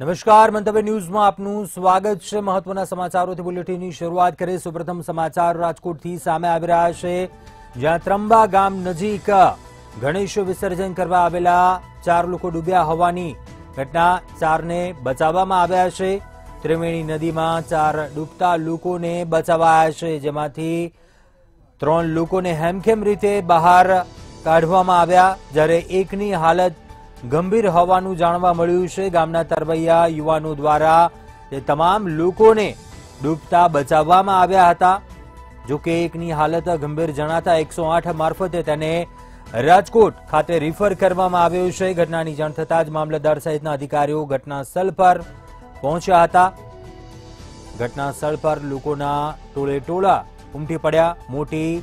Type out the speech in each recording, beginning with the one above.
નમસ્કાર, મંતવ્ય ન્યૂઝમાં આપનું સ્વાગત છે. મહત્વના સમાચારોથી બુલેટિનની શરૂઆત કરે સૌપ્રથમ સમાચાર રાજકોટથી સામે આવી રહ્યા છે. જ્યાં ત્રંબા ગામ નજીક ગણેશ વિસર્જન કરવા આવેલા ચાર લોકો ડૂબ્યા હોવાની ઘટના ચારને બચાવવામાં આવ્યા છે. ત્રિવેણી નદીમાં ચાર ડૂબતા લોકોને બચાવાયા છે, જેમાંથી ત્રણ લોકોને હેમખેમ રીતે બહાર કાઢવામાં આવ્યા. જ્યારે એકની હાલત ગંભીર હોવાનું જાણવા મળ્યું છે. ગામના તરવૈયા યુવાનો દ્વારા તે તમામ લોકોને ડૂબતા બચાવવામાં આવ્યા હતા. જો કે એકની હાલત ગંભીર જણાતા એકસો આઠ મારફતે તેને રાજકોટ ખાતે રિફર કરવામાં આવ્યો છે. ઘટનાની જાણ થતાં જ મામલતદાર સહિતના અધિકારીઓ ઘટના સ્થળ પર પહોંચ્યા હતા. ઘટના સ્થળ પર લોકોના ટોળે ટોળા ઉમટી પડ્યા. મોટી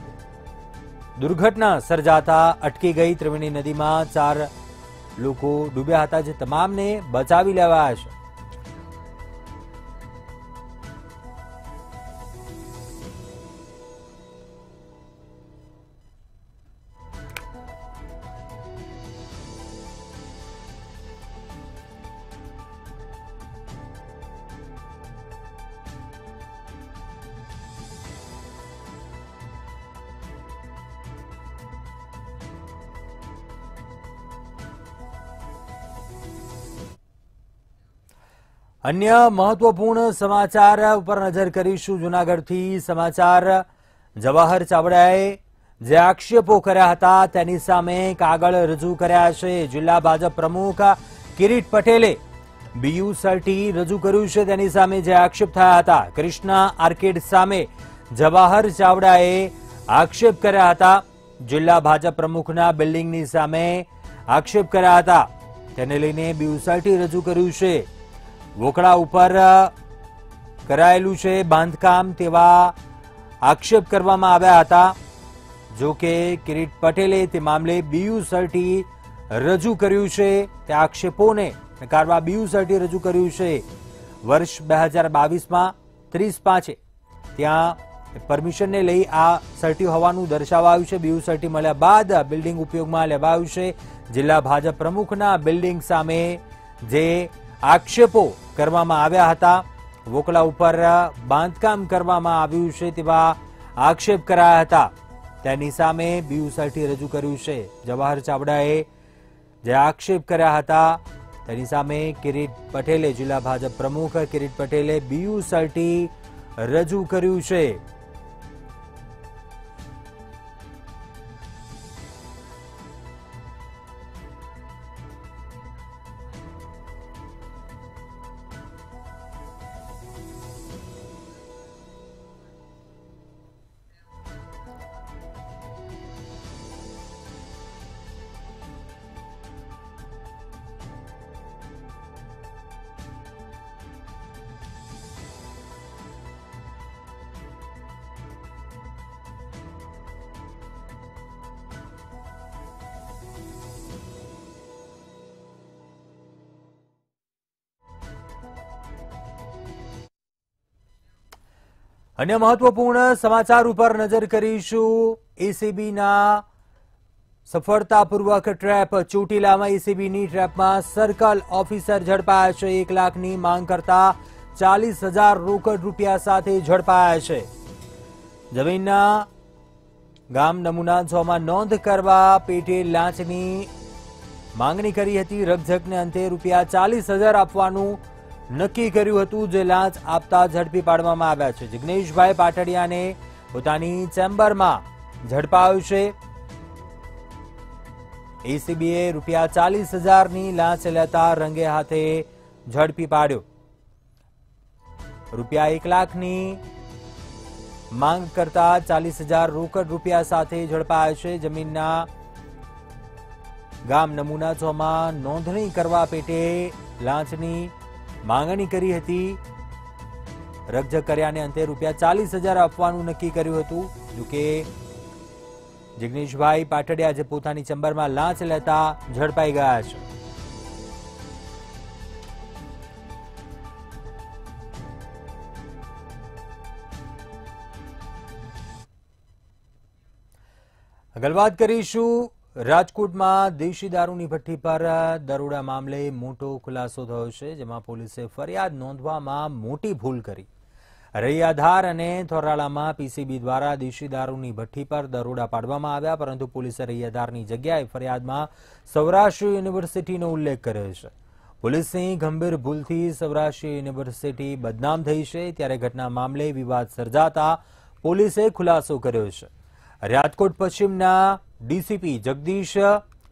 દુર્ઘટના સર્જાતા અટકી ગઈ. ત્રિવેણી નદીમાં ચાર લોકો ડૂબ્યા હતા જે તમામને બચાવી લેવાયા છે. અન્ય મહત્વપૂર્ણ સમાચાર ઉપર નજર કરીશું. જુનાગઢથી સમાચાર. જવાહર ચાવડાએ જે આક્ષેપો કર્યા હતા તેની સામે કાગળ રજૂ કર્યા છે. જિલ્લા ભાજપ પ્રમુખ કિરીટ પટેલે બીયુ રજૂ કર્યું છે. તેની સામે જે આક્ષેપ થયા હતા, કૃષ્ણા આર્કેડ સામે જવાહર ચાવડાએ આક્ષેપ કર્યા હતા. જિલ્લા ભાજપ પ્રમુખના બિલ્ડિંગની સામે આક્ષેપ કર્યા હતા. તેને લઈને બીયુ રજૂ કર્યું છે. વોકડા ઉપર કરાયેલું છે બાંધકામ તેવા આક્ષેપ કરવામાં આવ્યા હતા. જો કે કિરીટ પટેલે તે મામલે બીયુ સર્ટી રજૂ કર્યું છે તે આક્ષેપોને નકારવા બીયુ સર્ટી રજૂ કર્યું છે. વર્ષ બે હજાર બાવીસમાં ત્રીસ પાંચે ત્યાં પરમિશનને લઈ આ સર્ટી હોવાનું દર્શાવાયું છે. બીયુ સર્ટી મળ્યા બાદ બિલ્ડિંગ ઉપયોગમાં લેવાયું છે. જિલ્લા ભાજપ પ્રમુખના બિલ્ડિંગ સામે જે આક્ષેપો કરવામાં આવ્યા હતા. વોકલા ઉપર બાંધકામ કરવામાં આવ્યું છે તેવા આક્ષેપ કરાયા હતા. તેની સામે બીયુ રજૂ કર્યું છે. જવાહર ચાવડાએ જે આક્ષેપ કર્યા હતા, તેની સામે કિરીટ પટેલે, જિલ્લા ભાજપ પ્રમુખ કિરીટ પટેલે બીયુ રજૂ કર્યું છે. અન્ય મહત્વપૂર્ણ સમાચાર ઉપર નજર કરીશું. એસીબીના સફળતાપૂર્વક ટ્રેપ. ચોટીલામાં એસીબીની ટ્રેપમાં સર્કલ ઓફિસર ઝડપાયા છે. એક લાખની માંગ કરતા ચાલીસ હજાર રોકડ રૂપિયા સાથે ઝડપાયા છે. જમીનના ગામ નમૂના છમાં નોંધ કરવા પેટે લાંચની માંગણી કરી હતી. રગઝગને અંતે રૂપિયા ચાલીસ હજાર આપવાનું નક્કી કર્યું હતું જે લાંચ આપતા ઝડપી પાડવામાં આવ્યા છે. જિગ્નેશભાઈ પાટડિયાને પોતાની ચેમ્બરમાં ઝડપાયું છે એસીબીએ રૂપિયા ચાલીસ હજારની લાંચ લેતા રંગે હાથે ઝડપી પાડ્યો. રૂપિયા એક લાખની માંગ કરતા ચાલીસ હજાર રોકડ રૂપિયા સાથે ઝડપાયો છે જમીનના ગામ નમૂના ચોમાં નોંધણી કરવા પેટે લાંચની માંગણી કરી હતી. રકઝક કર્યાને અંતે રૂપિયા ચાલીસ હજાર આપવાનું નક્કી કર્યું હતું. જોકે જિગ્નેશભાઈ પાટડિયા જે પોતાની ચેમ્બરમાં લાંચ લેતા ઝડપાઈ ગયા છે. ગલબાત કરીશું રાજકોટમાં દેશી દારૂની ભઠ્ઠી પર દરોડા મામલે મોટો ખુલાસો થયો છે, જેમાં પોલીસે ફરિયાદ નોંધવામાં મોટી ભૂલ કરી. રૈયાધાર અને થોરાળામાં પીસીબી દ્વારા દેશી દારૂની ભઠ્ઠી પર દરોડા પાડવામાં આવ્યા, પરંતુ પોલીસે રૈયાધારની જગ્યાએ ફરિયાદમાં સૌરાષ્ટ્ર યુનિવર્સિટીનો ઉલ્લેખ કર્યો છે. પોલીસની ગંભીર ભૂલથી સૌરાષ્ટ્ર યુનિવર્સિટી બદનામ થઈ છે, ત્યારે ઘટના મામલે વિવાદ સર્જાતા પોલીસે ખુલાસો કર્યો છે. રાજકોટ પશ્ચિમના ડીસીપી જગદીશ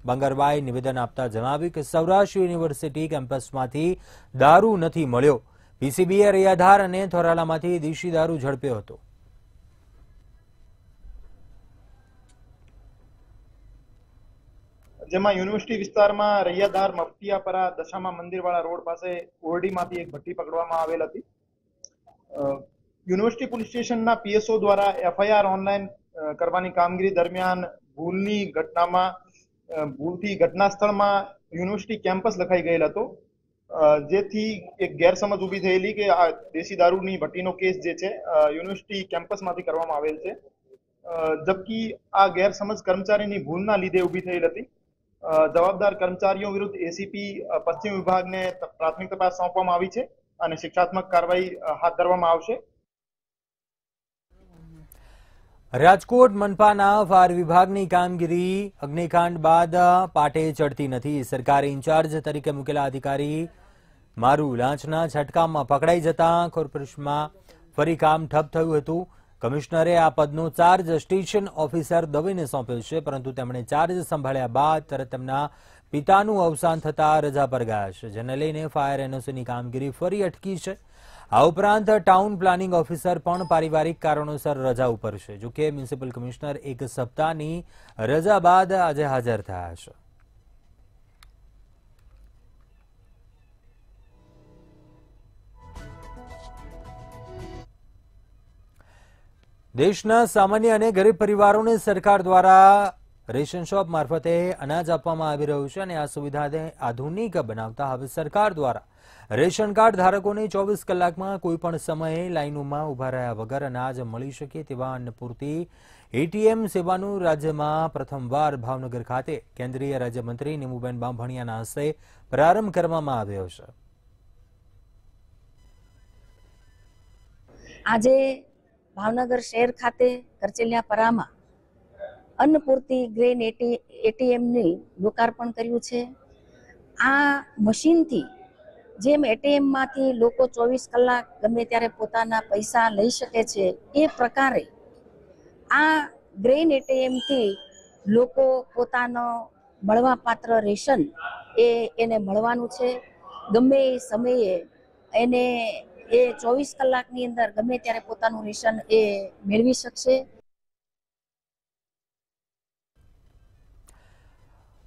બંગરવાએ નિવેદન આપતા જણાવ્યું કે સૌરાષ્ટ્ર યુનિવર્સિટી કેમ્પસમાંથી દારૂ નથી મળ્યો. પીસીબીએ રૈયાધાર અને થોરાલામાંથી દેશી દારૂ ઝડપ્યો હતો. જેમાં યુનિવર્સિટી વિસ્તારમાં રૈયાધાર મફતિયાપરા દશામા મંદિરવાળા રોડ પાસે ઓરડીમાંથી એક ભઠ્ઠી પકડવામાં આવેલ હતી. યુનિવર્સિટી પોલીસ સ્ટેશનના પીએસઓ દ્વારા એફઆઈઆર ઓનલાઈન કરવાની કામગીરી દરમિયાન ભૂલની ઘટનામાં ભૂલથી ઘટના સ્થળમાં યુનિવર્સિટી કેમ્પસ લખાઈ ગયેલ હતો. જેથી એક ગેરસમજ ઊભી થયેલી કે આ દેશી દારૂની ભટ્ટીનો કેસ જે છે યુનિવર્સિટી કેમ્પસમાંથી કરવામાં આવેલ છે. જબકી આ ગેરસમજ કર્મચારીની ભૂલના લીધે ઊભી થયેલ હતી. જવાબદાર કર્મચારીઓ વિરુદ્ધ એસીપી પશ્ચિમ વિભાગને પ્રાથમિક તપાસ સોંપવામાં આવી છે અને શિક્ષાત્મક કાર્યવાહી હાથ ધરવામાં આવશે. રાજકોટ મનપાના ફાયર વિભાગની કામગીરી અગ્નિકાંડ બાદ પાટે ચડતી નથી. સરકારી ઇન્ચાર્જ તરીકે મૂકેલા અધિકારી મારું લાંચના છટકામાં પકડાઈ જતા કોર્પોરેશનમાં ફરી કામ ઠપ થયું હતું. કમિશનરે આ પદનો ચાર્જ સ્ટેશન ઓફિસર દવેને સોંપ્યો છે, પરંતુ તેમણે ચાર્જ સંભાળ્યા બાદ તરત તેમના પિતાનું અવસાન થતા રજા પર ગયા છે જેને લઈને ફાયર એનઓસીની કામગીરી ફરી અટકી છે. આ ઉપરાંત ટાઉન પ્લાનિંગ ઓફિસર પણ પારિવારિક કારણોસર રજા ઉપર છે, જોકે મ્યુનિસિપલ કમિશનર એક સપ્તાહની રજા બાદ આજે હાજર થયા છે. દેશના સામાન્ય અને ગરીબ પરિવારોને સરકાર દ્વારા રેશન શોપ મારફતે અનાજ આપવામાં આવી રહ્યું છે અને આ સુવિધાને આધુનિક બનાવતા હવે સરકાર દ્વારા રેશન કાર્ડ ધારકોને ચોવીસ કલાકમાં કોઈપણ સમયે લાઇનોમાં ઊભા રહ્યા વગર અનાજ મળી શકે તેવા અન્નપૂર્તિ એટીએમ સેવાનું રાજ્યમાં પ્રથમવાર ભાવનગર ખાતે કેન્દ્રીય રાજ્યમંત્રી નીમુબેન બાંભણિયાના હસ્તે પ્રારંભ કરવામાં આવ્યો છે. આજે ભાવનગર શહેર ખાતે કરચેલિયા પરામાં અન્નપૂર્તિ ગ્રેન એટી, એટીએમની લોકાર્પણ કર્યું છે. આ મશીનથી જેમ એટીએમમાંથી લોકો ચોવીસ કલાક ગમે ત્યારે પોતાના પૈસા લઈ શકે છે, એ પ્રકારે આ ગ્રેન એટીએમથી લોકો પોતાનો મળવાપાત્ર રેશન એ એને મળવાનું છે. ગમે એ સમયે એને એ ચોવીસ કલાકની અંદર ગમે ત્યારે પોતાનું રેશન એ મેળવી શકશે.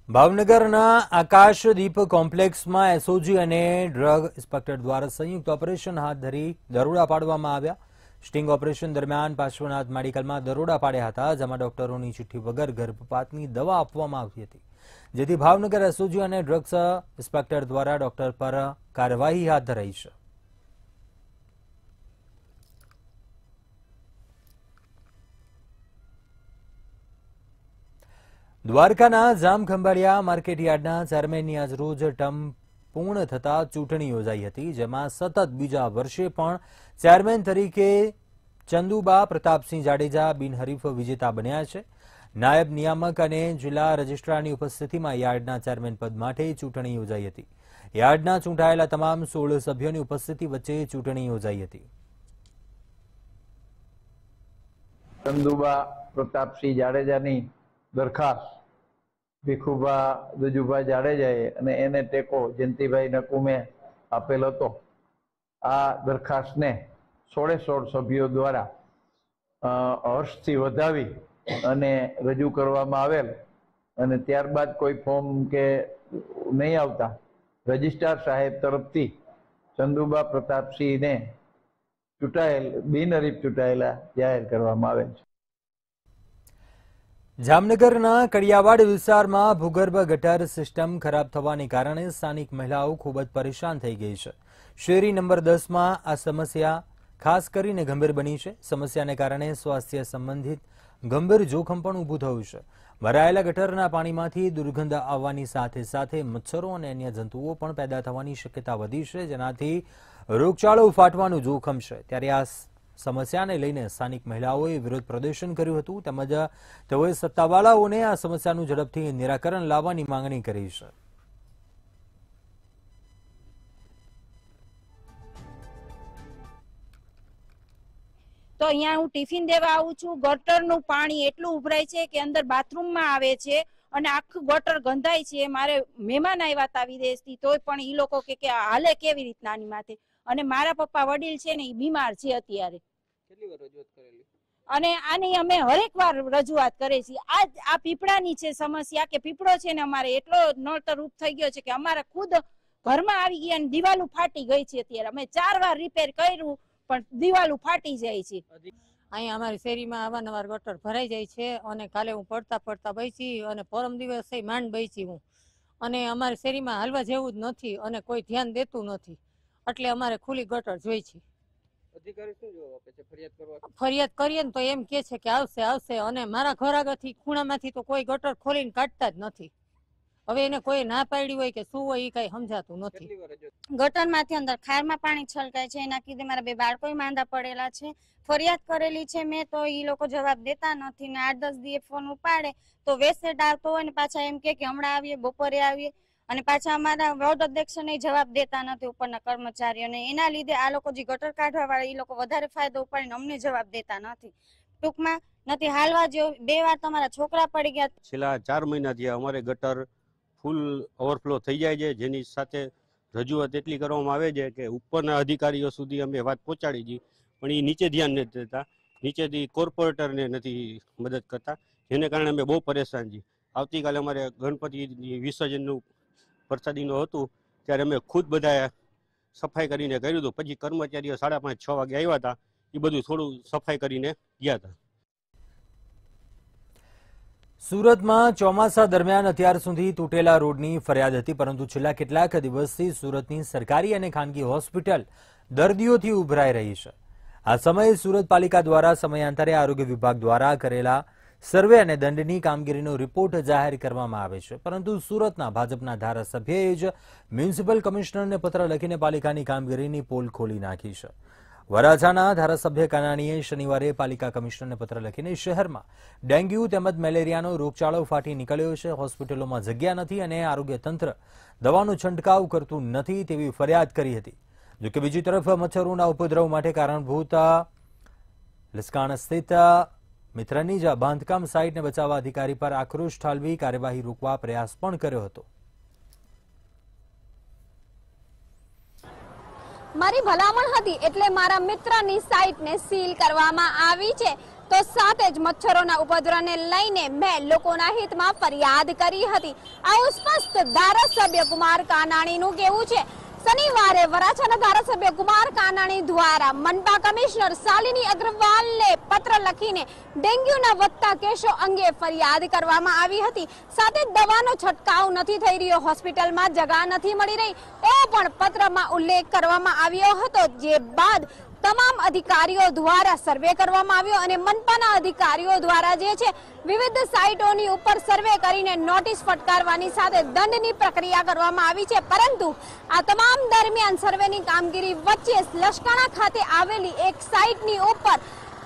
ભાવનગરના આકાશદીપ કોમ્પ્લેક્સમાં એસઓજી અને ડ્રગ ઇન્સ્પેક્ટર દ્વારા સંયુક્ત ઓપરેશન હાથ ધરી દરોડા પાડવામાં આવ્યા. સ્ટિંગ ઓપરેશન દરમિયાન પાર્શ્વનાથ મેડિકલમાં દરોડા પાડ્યા હતા, જેમાં ડોક્ટરોની ચિઠ્ઠી વગર ગર્ભપાતની દવા આપવામાં આવતી હતી. જેથી ભાવનગર એસઓજી અને ડ્રગ્સ ઇન્સ્પેક્ટર દ્વારા ડોક્ટર પર કાર્યવાહી હાથ ધરાઈ છે. દ્વારકાના જામખંભાળિયા માર્કેટયાર્ડના ચેરમેનની આજરોજ ટર્મ પૂર્ણ થતા ચૂંટણી યોજાઈ હતી, જેમાં સતત બીજા વર્ષે પણ ચેરમેન તરીકે ચંદુબા પ્રતાપસિંહ જાડેજા બિનહરીફ વિજેતા બન્યા છે. નાયબ નિયામક અને જિલ્લા રજિસ્ટ્રારની ઉપસ્થિતિમાં યાર્ડના ચેરમેન પદ માટે ચૂંટણી યોજાઈ હતી. યાર્ડના ચૂંટાયેલા તમામ સોળ સભ્યોની ઉપસ્થિતિ વચ્ચે ચૂંટણી યોજાઈ હતી. ચંદુબા પ્રતાપસિંહ જાડેજાની દરખાસ્ત ભીખુભા દજુભા જાડેજાએ અને એને ટેકો જયંતિભાઈ નકુમે આપેલો હતો. આ દરખાસ્તને સોળે સોળ સભ્યો દ્વારા હર્ષથી વધાવી અને રજૂ કરવામાં આવેલ અને ત્યારબાદ કોઈ ફોર્મ કે નહીં આવતા, રજિસ્ટ્રાર સાહેબ તરફથી ચંદુબા પ્રતાપસિંહને ચૂંટાયેલ, બિનહરીફ ચૂંટાયેલા જાહેર કરવામાં આવેલ છે. જામનગરના કડિયાવાડ વિસ્તારમાં ભૂગર્ભ ગટર સિસ્ટમ ખરાબ થવાને કારણે સ્થાનિક મહિલાઓ ખૂબ જ પરેશાન થઈ ગઈ છે. શેરી નંબર દસમાં આ સમસ્યા ખાસ કરીને ગંભીર બની છે. સમસ્યાને કારણે સ્વાસ્થ્ય સંબંધિત ગંભીર જોખમ પણ ઊભું થયું છે. ભરાયેલા ગટરના પાણીમાંથી દુર્ગંધ આવવાની સાથે સાથે મચ્છરો અને અન્ય જંતુઓ પણ પેદા થવાની શક્યતા વધી છે. જેનાથી રોગચાળો ફાટવાનું જોખમ છે. ત્યારે આ સમસ્યાને લઈને સ્થાનિક મહિલાઓએ વિરોધ પ્રદર્શન કર્યું હતું તેમજ તેઓએ સત્તાવાળાઓને આ સમસ્યાનું ઝડપથી નિરાકરણ લાવવાની માંગણી કરી છે. તો અહીંયા હું ટિફિન દેવા આવું છું. ગટરનું પાણી એટલું ઉભરાય છે કે અંદર બાથરૂમમાં આવે છે અને આખું ગટર ગંધાય છે. મારે મહેમાન આવ્યા હતા વિદેશથી, તોય પણ એ લોકો કે હાલે કેવી રીતના આની માથે? અને મારા પપ્પા વડીલ છે ને એ બીમાર છે અત્યારે. કેટલી વાર રજૂઆત કરેલી? અને આની અમે હરેક વાર રજૂઆત કરીએ છીએ. આ આ પીપળાની છે સમસ્યા કે પીપળો છે ને અમારે એટલો નળતર રૂપ થઈ ગયો છે કે અમારે ખુદ ઘરમાં આવી ગયા અને દિવાલો ફાટી ગઈ છે અત્યારે. અમે ચાર વાર રિપેર કર્યું પણ દિવાલો ફાટી જાય છે. અહીંયા અમારી શેરીમાં અવારનવાર ગટર ભરાઈ જાય છે અને કાલે હું પડતા પડતા બેસી અને પરમ દિવસે માંડ બેસી હું. અને અમારી શેરીમાં હાલવા જેવું જ નથી અને કોઈ ધ્યાન દેતું નથી. એટલે અમારે ખુલ્લી ગટર જોઈ છે. અધિકારી શું જવાબ આપે છે? ફરિયાદ કરવા ફરિયાદ કરીએ ને તો એમ કે છે કે આવશે આવશે. અને મારા ઘર આગળથી ખૂણામાંથી તો કોઈ ગટર ખોલીને કાઢતા જ નથી. હવે એને કોઈ ના પાડી હોય કે શું હોય એ કઈ સમજાતું નથી. ગટર ગટરમાંથી અંદર ખારમાં પાણી છલકાય છે. એના કીધે મારા બે બાળકો માંદા પડેલા છે. ફરિયાદ કરેલી છે મેં તો ઈ લોકો જવાબ દેતા નથી. ને આઠ દસ દિવસ ફોન ઉપાડે તો વેસ્ટેડ આવતો હોય ને પાછા એમ કે કે હમણાં આવીએ બપોરે આવીએ. અને પાછા અમારા વોર્ડ અધ્યક્ષને જવાબ દેતા નથી ઉપરના કર્મચારીઓને. એના લીધે આ લોકો જે ગટર કાઢવા વાળા એ લોકો વધારે ફાયદો ઉપાડીને અમને જવાબ દેતા નથી. ટૂંકમાં નથી હાલવા જેવું, બે વાર તમારા છોકરા પડી ગયા. છેલ્લા ચાર મહિનાથી અમારે ગટર ફૂલ ઓવરફ્લો થઈ જાય છે, જેની સાથે રજૂઆત એટલી કરવામાં આવે છે કે ઉપરના અધિકારીઓ સુધી અમે વાત પહોંચાડી હતી પણ એ નીચે ધ્યાન નથી દેતા. નીચેથી કોર્પોરેટરને નથી મદદ કરતા, જેને કારણે અમે બહુ પરેશાન છીએ. આવતીકાલે અમારે ગણપતિ વિસર્જનનું પ્રસાદીનું હતું, ત્યારે અમે ખુદ બધાએ સફાઈ કરીને કર્યું હતું પછી કર્મચારીઓ સાડા પાંચ, છ વાગે આવ્યા હતા. એ બધું થોડું સફાઈ કરીને ગયા હતા. સુરતમાં ચોમાસા દરમિયાન અત્યાર સુધી તૂટેલા રોડની ફરિયાદ હતી, પરંતુ છેલ્લા કેટલાક દિવસથી સુરતની સરકારી અને ખાનગી હોસ્પિટલ દર્દીઓથી ઉભરાઈ રહી છે. આ સમયે સુરત પાલિકા દ્વારા સમયાંતરે આરોગ્ય વિભાગ દ્વારા કરેલા સર્વે અને દંડની કામગીરીનો રિપોર્ટ જાહેર કરવામાં આવે છે. પરંતુ સુરતના ભાજપના ધારાસભ્યએ જ મ્યુનિસિપલ કમિશનરને પત્ર લખીને પાલિકાની કામગીરીની પોલ ખોલી નાખી છે. વરાછાના ધારાસભ્ય કાનાણીએ શનિવારે પાલિકા કમિશનરને પત્ર લખીને શહેરમાં ડેન્ગ્યુ તેમજ મેલેરિયાનો રોગચાળો ફાટી નીકળ્યો છે. હોસ્પિટલોમાં જગ્યા નથી અને આરોગ્ય તંત્ર દવાનો છંટકાવ કરતું નથી તેવી ફરિયાદ કરી હતી. જોકે બીજી તરફ મચ્છરોના ઉપદ્રવ માટે કારણભૂત લસકાણ સ્થિત મિત્રની જ બાંધકામ સાઇટને બચાવવા અધિકારી પર આક્રોશ ઠાલવી કાર્યવાહી રોકવા પ્રયાસ પણ કર્યો હતો. મારી ભલામણ હતી એટલે મારા મિત્રની સાઇટને સીલ કરવામાં આવી છે. તો સાથે જ મચ્છરોના ઉપદ્રવને લઈને મેં લોકોના હિતમાં ફરિયાદ કરી હતી. આવું સ્પષ્ટ ધારાસભ્ય કુમાર કાનાણીનું કેવું છે શનિવારે વરાછાના ધારાસભ્ય કુમાર કાનાણી દ્વારા મનપા કમિશનર શાલિની અગ્રવાલને પત્ર લખીને ડેન્ગ્યુના વધતા કેસો અંગે ફરિયાદ કરવામાં આવી હતી. સાથે દવાનો છંટકાવ નથી થઈ રહ્યો. હોસ્પિટલમાં જગા નથી મળી રહી. એવો પણ પત્રમાં ઉલ્લેખ કરવામાં આવ્યો હતો, જે બાદ તમામ અધિકારીઓ દ્વારા સર્વે કરવામાં આવ્યો અને મનપાના અધિકારીઓ દ્વારા જે છે, વિવિધ સાઇટોની ઉપર સર્વે કરીને નોટિસ ફટકારવાની સાથે દંડની પ્રક્રિયા કરવામાં આવી છે. પરંતુ આ તમામ દરમિયાન સર્વેની કામગીરી વચ્ચે લશ્કાણા ખાતે આવેલી એક સાઇટની ઉપર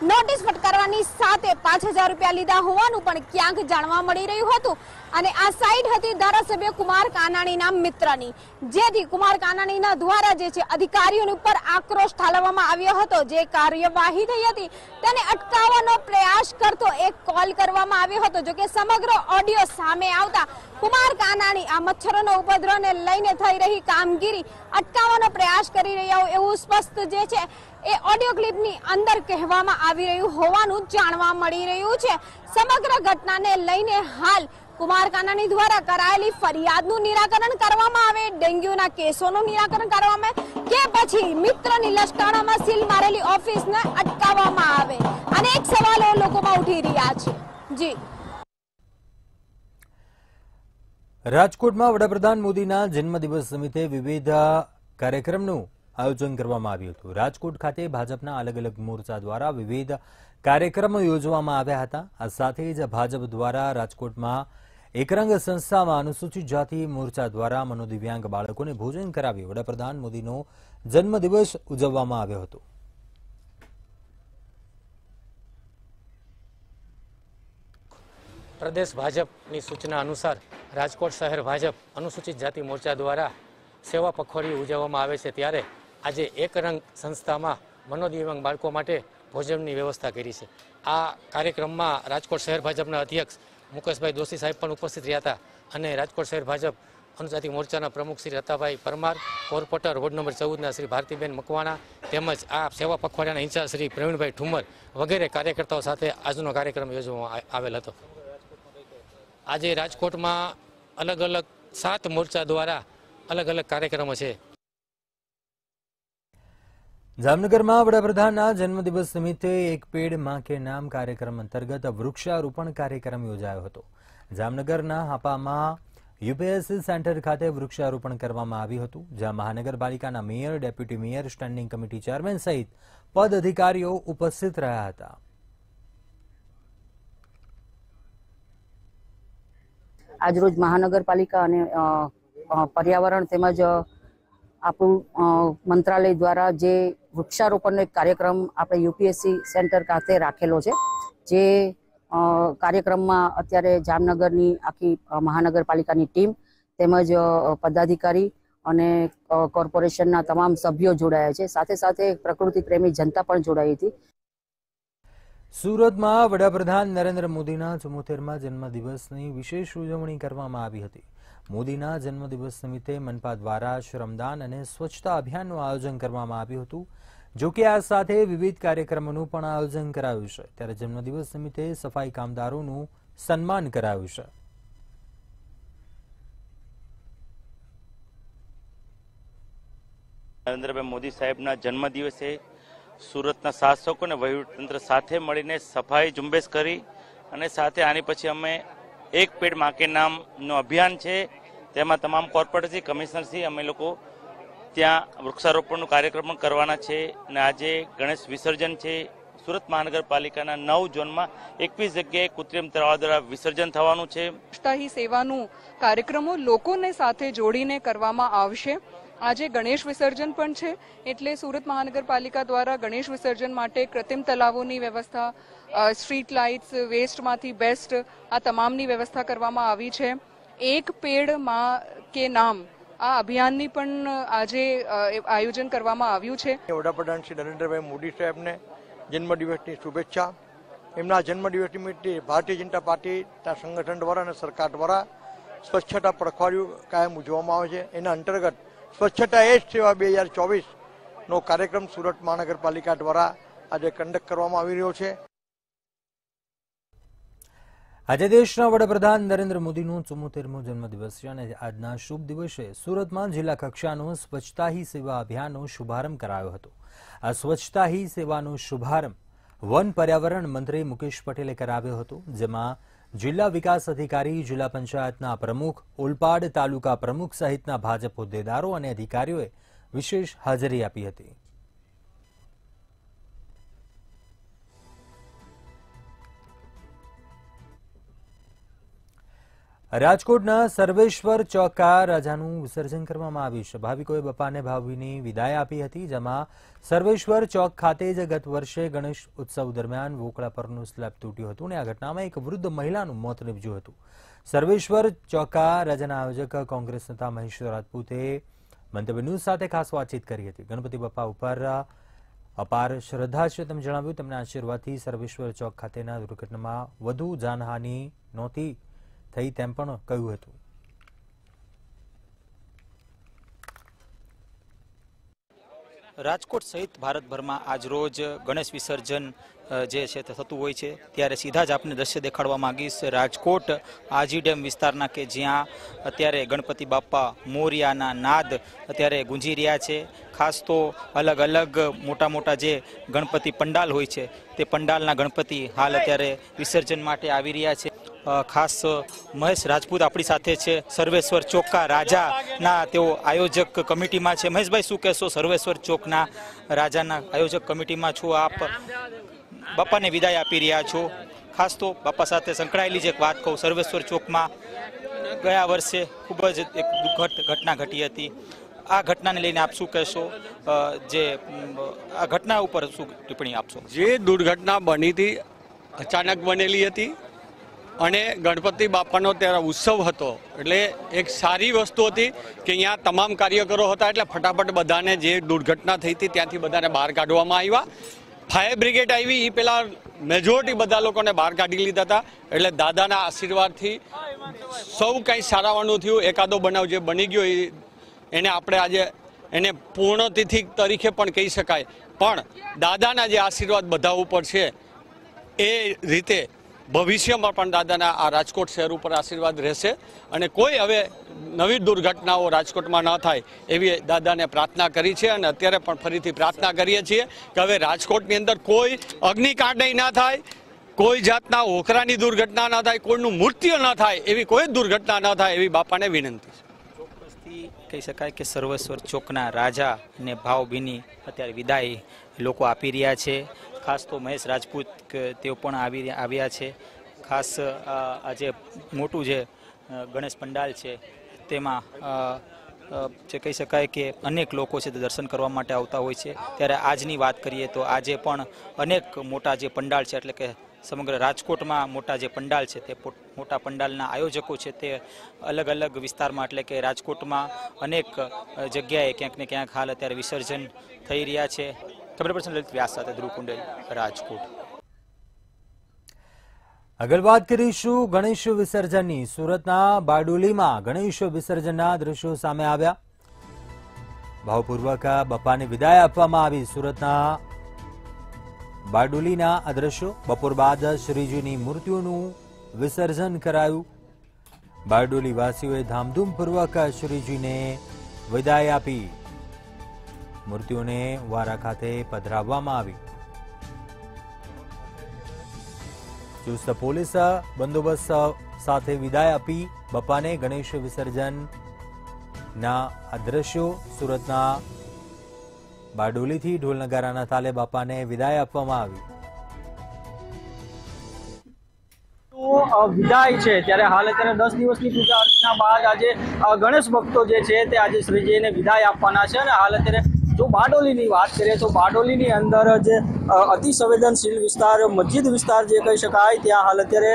નોટિસ ફટકારવાની સાથે પાંચ હજાર રૂપિયા લીધા હોવાનું પણ ક્યાંક જાણવા મળી રહ્યું હતું. અને આ સાઈડ હતી ધારાસભ્ય કુમાર કાનાણીના મિત્રની. જેથી કુમાર કાનાણીના દ્વારા જે છે અધિકારીઓની ઉપર આક્રોશ ઠાલવવામાં આવ્યો હતો. જે કાર્યવાહી થઈ હતી, તેને અટકાવવાનો પ્રયાસ કરતો એક કોલ કરવામાં આવ્યો હતો. જો કે સમગ્ર ઓડિયો સામે આવતા કુમાર કાનાણી આ મચ્છરોનો ઉપદ્રવને લઈને થઈ રહી કામગીરી અટકાવવાનો પ્રયાસ કરી રહ્યા હોય એવું સ્પષ્ટ જે છે એ ઓડિયો ક્લિપની અંદર કહેવામાં આવી રહ્યું હોવાનું જાણવા મળી રહ્યું છે. સમગ્ર ઘટનાને લઈને હાલ કુમાર કાનાની દ્વારા કરાયેલી ફરિયાદનું નિરાકરણ કરવામાં આવે, ડેન્ગ્યુના કેસોનું નિરાકરણ કરવામાં આવે કે પછી મિત્રની લશ્કાણામાં સીલ મારેલી ઓફિસને અટકાવવામાં આવે? અનેક સવાલો લોકોમાં ઉઠી રહ્યા છે. જી. રાજકોટમાં વડાપ્રધાન મોદીના જન્મદિવસ નિમિત્તે વિવિધ કાર્યક્રમનું આયોજન કરવામાં આવ્યું હતું. રાજકોટ ખાતે ભાજપના અલગ અલગ મોરચા દ્વારા વિવિધ કાર્યક્રમો યોજવામાં આવ્યા હતા. આ સાથે જ ભાજપ દ્વારા રાજકોટમાં એકરંગ સંસ્થામાં અનુસૂચિત જાતિ મોરચા દ્વારા મનોદિવ્યાંગ બાળકોને ભોજન કરાવી વડાપ્રધાન મોદીનો જન્મદિવસ ઉજવવામાં આવ્યો હતો. પ્રદેશ ભાજપની સૂચના અનુસાર રાજકોટ શહેર ભાજપ અનુસૂચિત જાતિ મોરચા દ્વારા સેવા પખવાડિયું ઉજવવામાં આવે છે. ત્યારે આજે એક રંગ સંસ્થામાં મનોદિવ્યાંગ બાળકો માટે ભોજનની વ્યવસ્થા કરી છે. આ કાર્યક્રમમાં રાજકોટ શહેર ભાજપના અધ્યક્ષ મુકેશભાઈ દોશી સાહેબ પણ ઉપસ્થિત રહ્યા હતા અને રાજકોટ શહેર ભાજપ અનુજાતિ મોરચાના પ્રમુખ Shri Ratabhai Parmar corporator ward number ચૌદના Shri Bharatiben Makwana તેમજ આ સેવા પખવાડિયાના ઇન્ચાર્જ શ્રી પ્રવીણભાઈ ઠુમર વગેરે કાર્યકર્તાઓ સાથે આજનો કાર્યક્રમ યોજવામાં આવેલ હતો. આજે રાજકોટમાં અલગ અલગ સાત મોરચા દ્વારા અલગ અલગ કાર્યક્રમો છે. જામનગરમાં વડાપ્રધાનના જન્મદિવસ નિમિત્તે એક પેડમાં કે નામ કાર્યક્રમ અંતર્ગત વૃક્ષારોપણ કાર્યક્રમ યોજાયો હતો. જામનગરના હાપામાં યુપીએસસી સેન્ટર ખાતે વૃક્ષારોપણ કરવામાં આવ્યું હતું, જ્યાં મહાનગરપાલિકાના mayor, deputy mayor, standing committee chairman સહિત પદ અધિકારીઓ ઉપસ્થિત રહ્યા હતા. આજરોજ મહાનગરપાલિકા અને પર્યાવરણ તેમજ આપણું મંત્રાલય દ્વારા જે વૃક્ષારોપણનો એક કાર્યક્રમ આપણે યુપીએસસી સેન્ટર ખાતે રાખેલો છે, જે કાર્યક્રમમાં અત્યારે જામનગરની આખી મહાનગરપાલિકાની ટીમ તેમજ પદાધિકારી અને કોર્પોરેશનના તમામ સભ્યો જોડાયા છે. સાથે સાથે પ્રકૃતિ પ્રેમી જનતા પણ જોડાઈ હતી. સુરતમાં વડાપ્રધાન નરેન્દ્ર મોદીના ચુમ્મોતેરમાં જન્મદિવસની વિશેષ ઉજવણી કરવામાં આવી હતી. મોદીના જન્મદિવસ નિમિત્તે મનપા દ્વારા શ્રમદાન અને સ્વચ્છતા અભિયાનનું આયોજન કરવામાં આવ્યું હતું. જો કે આ સાથે વિવિધ કાર્યક્રમોનું પણ આયોજન કરાયું છે. ત્યારે જન્મદિવસ નિમિત્તે સફાઈ કામદારોનું સન્માન કરાયું છે. નરેન્દ્રભાઈ મોદી સાહેબના જન્મદિવસે સુરતના શાસકો અને વહીવટતંત્ર સાથે મળીને સફાઈ ઝુંબેશ કરી અને સાથે આની પછી અમે એક પેડ માકે નામનું અભિયાન છે. તેમાં તમામ કોર્પોરેટરશ્રી કમિશનરશ્રી અમે લોકો ત્યાં વૃક્ષારોપણનું કાર્યક્રમ પણ કરવાના છે અને આજે ગણેશ વિસર્જન છે. સુરત મહાનગરપાલિકાના નવ ઝોનમાં એકવીસ જગ્યાએ કૃત્રિમ તળાવ દ્વારા વિસર્જન થવાનું છે. સેવાનું કાર્યક્રમો લોકોને સાથે જોડીને કરવામાં આવશે. આજે ગણેશ વિસર્જન પણ છે, એટલે સુરત મહાનગરપાલિકા દ્વારા ગણેશ વિસર્જન માટે કૃત્રિમ તલાવોની વ્યવસ્થા સ્ટ્રીટ લાઇટ્સ વેસ્ટમાંથી બેસ્ટ આ તમામની વ્યવસ્થા કરવામાં આવી છે. એક પેડમાં કે નામ આ અભિયાનની પણ આજે આયોજન કરવામાં આવ્યું છે. વડાપ્રધાન શ્રી નરેન્દ્રભાઈ મોદી સાહેબને જન્મદિવસની શુભેચ્છા. એમના જન્મદિવસ નિમિત્તે ભારતીય જનતા પાર્ટીના સંગઠન દ્વારા અને સરકાર દ્વારા સ્વચ્છતા પખવાડિયું કાયમ ઉજવવામાં આવે છે. એના અંતર્ગત સ્વચ્છતા એ જ સેવા બે હજાર ચોવીસનો કાર્યક્રમ સુરત મહાનગરપાલિકા દ્વારા આજે કંડક્ટ કરવામાં આવી રહ્યો છે. આજે દેશના વડાપ્રધાન નરેન્દ્ર મોદીનો ચુમ્મોતેરમો જન્મદિવસ છે અને આજના શુભ દિવસે સુરતમાં જિલ્લા કક્ષાનો સ્વચ્છતા હી સેવા અભિયાનનો શુભારંભ કરાયો હતો. આ સ્વચ્છતા હી સેવાનો શુભારંભ વન પર્યાવરણ મંત્રી મુકેશ પટેલે કરાવ્યો હતો, જેમાં જિલ્લા વિકાસ અધિકારી, જિલ્લા પંચાયતના પ્રમુખ ઓલપાડ તાલુકા પ્રમુખ સહિતના ભાજપ હોદ્દેદારો અને અધિકારીઓએ વિશેષ હાજરી આપી હતી. રાજકોટના સર્વેશ્વર ચોકા રાજાનું વિસર્જન કરવામાં આવ્યું છે. ભાવિકોએ બપાને ભાવિની વિદાય આપી હતી, જેમાં સર્વેશ્વર ચોક ખાતે જ ગત વર્ષે ગણેશ ઉત્સવ દરમિયાન વોકળા પરનું સ્લેબ તૂટ્યું હતું અને આ ઘટનામાં એક વૃદ્ધ મહિલાનું મોત નીપજ્યું હતું. સર્વેશ્વર ચોકા રાજાના આયોજક કોંગ્રેસ નેતા મહેશ્વર રાજપૂતે મંતવ્ય ન્યૂઝ સાથે ખાસ વાતચીત કરી હતી. ગણપતિ બપ્પા ઉપર અપાર શ્રદ્ધા છે તેમ જણાવ્યું. તેમના આશીર્વાદથી સર્વેશ્વર ચોક ખાતેના દુર્ઘટનામાં વધુ જાનહાનિ નહોતી. થઈ તેમ પણ કહ્યું હતું. રાજકોટ સહિત ભારતભરમાં આજ રોજ ગણેશ વિસર્જન જે છે તે થતું હોય છે. ત્યારે સીધા જ આપને દ્રશ્ય દેખાડવા માંગીશ. રાજકોટ, આજી ડેમ વિસ્તારના કે જ્યાં અત્યારે ગણપતિ બાપ્પા મોરિયાના નાદ અત્યારે ગુંજી રહ્યા છે. ખાસ તો અલગ અલગ મોટા મોટા જે ગણપતિ પંડાલ હોય છે, તે પંડાલના ગણપતિ હાલ અત્યારે વિસર્જન માટે આવી રહ્યા છે. ખાસ મહેશ રાજપૂત આપણી સાથે છે. સર્વેશ્વર ચોકકા રાજાના તેઓ આયોજક કમિટીમાં છે. મહેશભાઈ, શું કહેશો? સર્વેશ્વર ચોકના રાજાના આયોજક કમિટીમાં છો આપ? બાપાને વિદાય આપી રહ્યા છો. ખાસ તો બાપા સાથે સંકળાયેલી જે એક વાત કહું. સર્વેશ્વર ચોકમાં ગયા વર્ષે ખૂબ જ એક દુઃખદ ઘટના ઘટી હતી. આ ઘટનાને લઈને આપ શું કહેશો? જે આ ઘટના ઉપર શું ટિપ્પણી આપશો? જે દુર્ઘટના બની હતી, અચાનક બનેલી હતી અને ગણપતિ બાપાનો ત્યારે ઉત્સવ હતો. એટલે એક સારી વસ્તુ હતી કે અહીંયા તમામ કાર્યકરો હતા એટલે ફટાફટ બધાને જે દુર્ઘટના થઈ હતી ત્યાંથી બધાને બહાર કાઢવામાં આવ્યા. ફાયર બ્રિગેડ આવી એ પેલા મેજોરિટી બધા લોકોને બહાર કાઢી લીધા હતા. એટલે દાદાના આશીર્વાદથી સૌ કંઈ સારાવાનું થયું. એકાદો બનાવ જે બની ગયો એને આપણે આજે એને પૂર્ણતિથિ તરીકે પણ કહી શકાય. પણ દાદાના જે આશીર્વાદ બધા ઉપર છે, એ રીતે ભવિષ્યમાં પણ દાદાના આ રાજકોટ શહેર ઉપર આશીર્વાદ રહેશે અને કોઈ હવે નવી દુર્ઘટનાઓ રાજકોટમાં ન થાય એવી દાદાને પ્રાર્થના કરી છે અને અત્યારે પણ ફરીથી પ્રાર્થના કરીએ છીએ કે હવે રાજકોટની અંદર કોઈ અગ્નિકાંડ ના થાય, કોઈ જાતના ઓખરાની દુર્ઘટના ન થાય, કોઈનું મૃત્યુ ન થાય એવી કોઈ દુર્ઘટના ન થાય એવી બાપાને વિનંતી છે. કહી શકાય કે સર્વેશ્વર ચોકના રાજા અને ભાવભીની અત્યારે વિદાય લોકો આપી રહ્યા છે. ખાસ તો મહેશ રાજપૂત તેઓ પણ આવી આવ્યા છે. ખાસ આજે મોટું જે ગણેશ પંડાલ છે, તેમાં જે કહી શકાય કે અનેક લોકો છે તે દર્શન કરવા માટે આવતા હોય છે. ત્યારે આજની વાત કરીએ તો આજે પણ અનેક મોટા જે પંડાલ છે, એટલે કે સમગ્ર રાજકોટમાં મોટા જે પંડાલ છે તે મોટા પંડાલના આયોજકો છે તે અલગ અલગ વિસ્તારમાં, એટલે કે રાજકોટમાં અનેક જગ્યાએ ક્યાંક ને ક્યાંક હાલ અત્યારે વિસર્જન થઈ રહ્યા છે. ખબર લલિત વ્યાસ સાથે ધ્રુવ કુંડલ રાજકોટ. આગળ વાત કરીશું ગણેશ વિસર્જનની. સુરતના બારડોલીમાં ગણેશ વિસર્જનના દ્રશ્યો સામે આવ્યા. ભાવપૂર્વક બપ્પાને વિદાય આપવામાં આવી સુરતના બારડોલીના આ દ્રશ્યો. બપોર બાદ શ્રીજીની મૂર્તિઓનું વિસર્જન કરાયું. બારડોલી વાસીઓએ ધામધૂમપૂર્વક શ્રીજીને વિદાય આપી. મૂર્તિઓને વારા ખાતે પધરાવવામાં આવી. ચુસ્ત પોલીસ બંદોબસ્ત સાથે વિદાય આપી બપાને ગણેશ વિસર્જનના આ સુરતના બારડોલીથી ઢોલનગારાના તાલે બાપાને વિદાય આપવામાં આવી. વિદાય છે. ત્યારે હાલ અત્યારે દસ દિવસની પૂજા અર્ચના બાદ આજે ગણેશ ભક્તો જે છે તે આજે શ્રીજીને વિદાય આપવાના છે અને હાલ અત્યારે જો બારડોલીની વાત કરીએ તો બારડોલીની અંદર જે અતિસંવેદનશીલ અતિ સંવેદનશીલ વિસ્તાર મસ્જિદ વિસ્તાર જે કહી શકાય, ત્યાં હાલ અત્યારે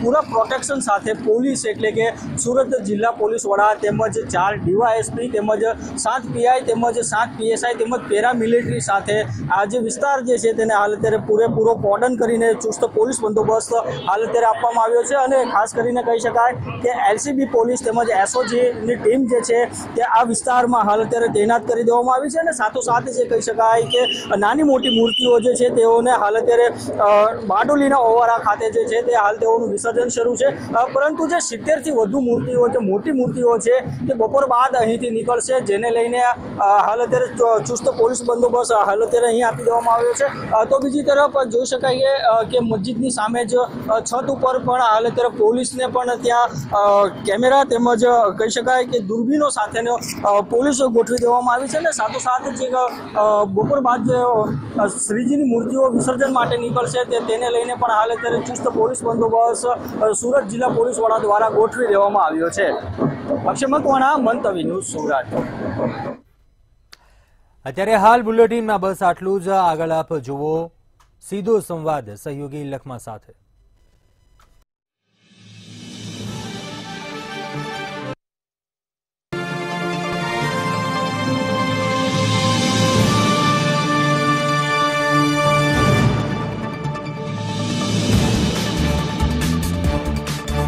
પૂરા પ્રોટેક્શન સાથે પોલીસ એટલે કે સુરત જિલ્લા પોલીસ વડા તેમજ ચાર ડીવાયએસપી તેમજ સાત પીઆઈ તેમજ સાત પીએસઆઈ તેમજ પેરામિલિટરી સાથે આ જે વિસ્તાર જે છે તેને હાલ અત્યારે પૂરેપૂરો કોર્ડન કરીને ચુસ્ત પોલીસ બંદોબસ્ત હાલ અત્યારે આપવામાં આવ્યો છે અને ખાસ કરીને કહી શકાય કે એલસીબી પોલીસ તેમજ એસઓજીની ટીમ જે છે તે આ વિસ્તારમાં હાલ અત્યારે તૈનાત કરી દેવામાં આવી છે. અને સાથોસાથ જે કહી શકાય કે નાની મોટી મૂર્તિઓ જે છે તેઓને હાલ અત્યારે બારડોલીના ઓવારા ખાતે જે છે તે હાલ તેઓનું વિસર્જન શરૂ છે. પરંતુ જે સિત્તેરથી વધુ મૂર્તિઓ જે મોટી મૂર્તિઓ છે તે બપોર બાદ અહીંથી નીકળશે જેને લઈને હાલ અત્યારે ચુસ્ત પોલીસ બંદોબસ્ત હાલ અત્યારે અહીં આપી દેવામાં આવ્યો છે. તો બીજી તરફ જોઈ શકાય કે, મસ્જિદની સામે જ છત ઉપર પણ હાલ અત્યારે પોલીસને પણ ત્યાં કેમેરા તેમજ કહી શકાય કે દૂરબીનો સાથેનો પોલીસ ગોઠવી દેવામાં આવી છે અને સાથોસાથ જે બપોર બાદ જે શ્રીજીની મૂર્તિઓ વિસર્જન માટે નીકળશે. તે તેને લઈને પણ હાલ અત્યારે ચુસ્ત પોલીસ બંદોબસ્ત સુરત જિલ્લા પોલીસ વડા દ્વારા ગોઠવી દેવામાં આવ્યો છે. અક્ષય મંતવ્ય ન્યૂઝ સુરત. અત્યારે હાલ બુલેટિનમાં બસ આટલું જ. આગળ આપ જુઓ સીધો સંવાદ સહયોગી લખમા સાથે.